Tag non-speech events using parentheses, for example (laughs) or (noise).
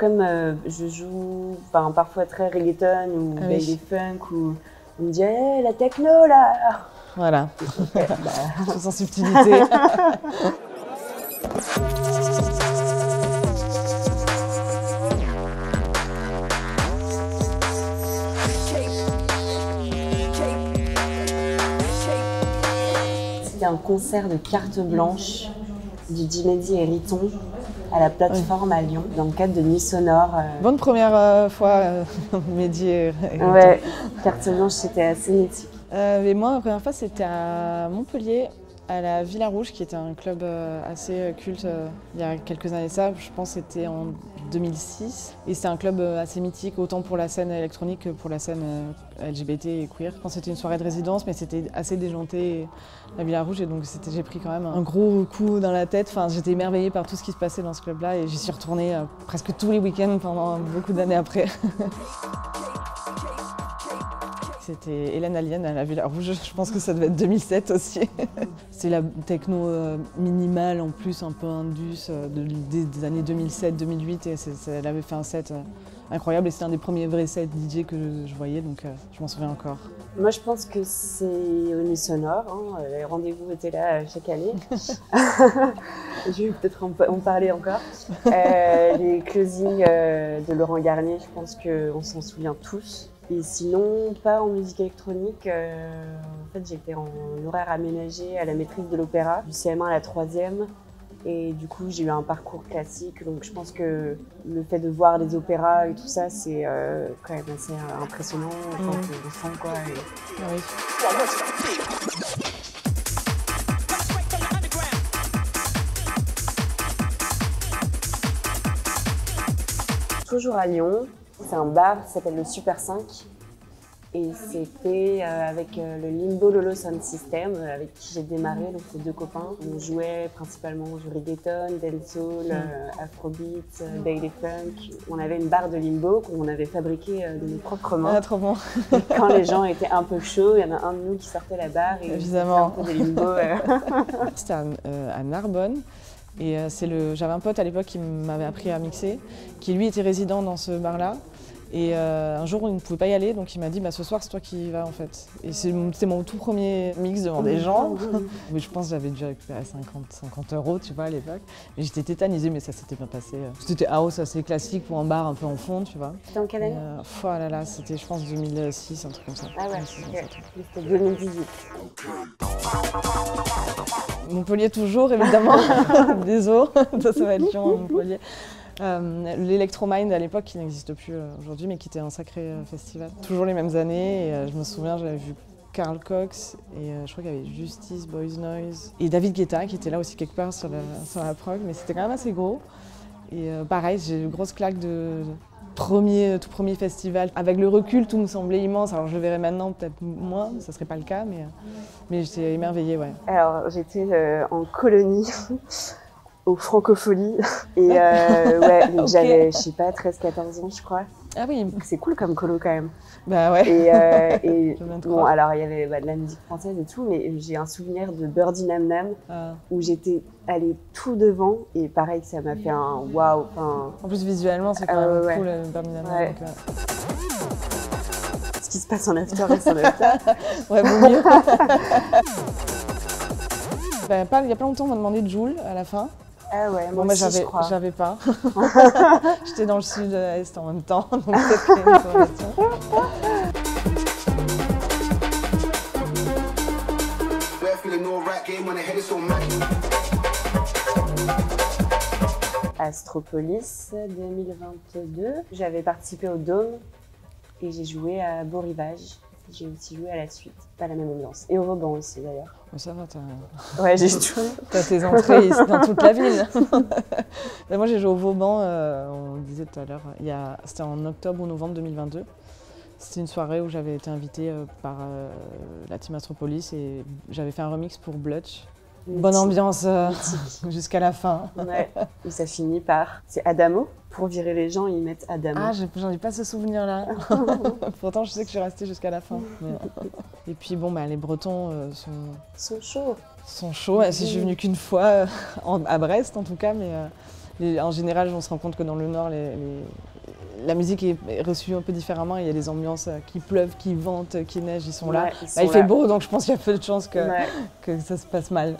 Comme euh, je joue enfin, parfois très reggaeton ou Ah oui. funk, ou on me dit Eh, la techno là Voilà, (laughs) Ok, (laughs) bah, sans subtilité. C'était un concert de carte blanche du Jimedi et Riton à la plateforme à Lyon dans le cadre de Nuit Sonore. euh. Bonne première euh, fois, euh, Mehdi et- et- Ouais, carte blanche, c'était assez mythique. Euh, mais moi, la première fois, c'était à Montpellier, à la Villa Rouge, qui était un club euh, assez euh, culte euh, il y a quelques années ça. Je pense que c'était en 2006. Et c'était un club assez mythique, autant pour la scène électronique que pour la scène LGBT et queer. Je pense c'était une soirée de résidence, mais c'était assez déjanté, la Villa Rouge. Et donc, j'ai pris quand même un gros coup dans la tête. Enfin, j'étais émerveillée par tout ce qui se passait dans ce club-là. Et j'y suis retournée presque tous les week-ends pendant beaucoup d'années après. (laughs) C'était Hélène Alien à la Villa Rouge, je pense que ça devait être 2007 aussi. (laughs) C'est la techno euh, minimale en plus, un peu indus, euh, de- des, années 2007-2008 et elle avait fait un set euh, incroyable et c'était un des premiers vrais sets DJ que je voyais donc je m'en souviens encore. Moi, je pense que c'est au Nuit Sonore. hein, Les rendez-vous étaient là chaque année. (laughs) je vais peut-être en, en parler encore. Euh, les closings de Laurent Garnier, je pense qu'on s'en souvient tous. Et sinon, pas en musique électronique. euh, en fait, j'étais en horaire aménagé à la maîtrise de l'opéra, du CM1 à la 3e. Et du coup, j'ai eu un parcours classique. Donc, je pense que le fait de voir les opéras et tout ça, c'est euh, quand même assez euh, impressionnant quoi. et- oui. toujours à Lyon. C'est un bar qui s'appelle le Super 5. Et c'était euh, avec euh, le Limbo Lolo Sound System, euh, avec qui j'ai démarré, donc ces deux copains. On jouait principalement du reggaeton, dancehall, euh, afrobeat, euh, daily funk. On avait une barre de limbo qu'on avait fabriquée de nos propres mains. Ah, trop bon. Quand les gens étaient un peu chauds, il y en a un de nous qui sortait la barre et Évidemment. on faisait un peu des limbos. euh. (laughs) C'était à, euh, à Narbonne. Et euh, c'est le, j'avais un pote à l'époque qui m'avait appris à mixer, qui lui était résident dans ce bar-là. Et euh, un jour, il ne pouvait pas y aller, donc il m'a dit bah, ce soir, c'est toi qui y vas en fait. Et c'est mon- c'était mon tout premier mix devant des gens. (laughs) Mais je pense que j'avais dû récupérer 50, 50 euros, tu vois, à l'époque. Mais j'étais tétanisée, mais ça s'était bien passé. C'était house assez classique pour un bar un peu en fond, tu vois. C'était en quelle année Euh, oh là là, c'était, je pense, 2006, un truc comme ça. Ah ouais, 2006, ok. 2007. C'était 2018. Montpellier toujours, évidemment. (laughs) Désolé, (laughs) ça, ça va être chiant, Montpellier. Euh, L'Electromind à l'époque, qui n'existe plus euh, aujourd'hui, mais qui était un sacré euh, festival. Toujours les mêmes années, et euh, je me souviens, j'avais vu Carl Cox, et je crois qu'il y avait Justice, Boys Noise, et David Guetta, qui était là aussi quelque part sur la, sur prog, mais c'était quand même assez gros. Et pareil, j'ai eu une grosse claque de, premier, tout premier festival. Avec le recul, tout me semblait immense. Alors je le verrais maintenant, peut-être moins, ça serait pas le cas, mais, j'étais émerveillée, ouais. Alors, j'étais en colonie (laughs) au Francofolie. (laughs) Et euh, ouais, (laughs) donc j'avais, je sais pas, 13-14 ans, je crois. Ah oui, Donc c'est cool comme colo quand même. bah ouais. Et, euh, (laughs) et bon, alors il y avait bah, de la musique française et tout, mais j'ai un souvenir de Birdie Nam Nam Ah. où j'étais allée tout devant. Et pareil, ça m'a fait un waouh. En plus, visuellement, c'est quand Ah même ouais, cool, euh, Birmingham. Ouais. donc, euh, ce qui se passe en after reste en after. Ouais, vaut mieux. Bah, pas- il y a pas longtemps, on m'a demandé de Joule à la fin. Ah ouais, moi j'avais, j'avais pas. (laughs) (laughs) J'étais dans le sud-est en même temps, (laughs) donc. Astropolis 2022. J'avais participé au Dôme et j'ai joué à Beau Rivage. J'ai aussi joué à la suite, pas la même ambiance. Et au Vauban aussi d'ailleurs. Mais ça va, t'as, Ouais, j'ai joué. (laughs) t'as tes entrées dans toute la ville. (laughs) Moi, j'ai joué au Vauban, euh, on le disait tout à l'heure, a, c'était en octobre ou novembre 2022. C'était une soirée où j'avais été invitée euh, par euh, la team Astropolis et j'avais fait un remix pour Blutch. Bonne ambiance euh, (laughs) jusqu'à la fin. Ouais. (laughs) Et ça finit par. C'est Adamo. Pour virer les gens, ils mettent Adamo. Ah, j'en ai pas ce souvenir-là. (laughs) Pourtant, je sais que je suis restée jusqu'à la fin. mais- Et puis, bon, bah, les Bretons euh, sont, sont chauds. sont chauds. Si je suis venue qu'une fois, euh, en- à Brest en tout cas, mais, euh, en général, on se rend compte que dans le Nord, les- les- la musique est reçue un peu différemment. Il y a des ambiances euh, qui pleuvent, qui ventent, qui neigent, ils sont là. Il fait beau, donc je pense qu'il y a peu de chances que, Ouais. que ça se passe mal.